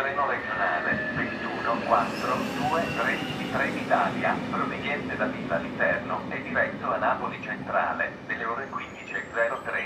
treno regionale 21423 di Trenitalia, proveniente da Villa all'interno e diretto a Napoli Centrale, delle ore 15.03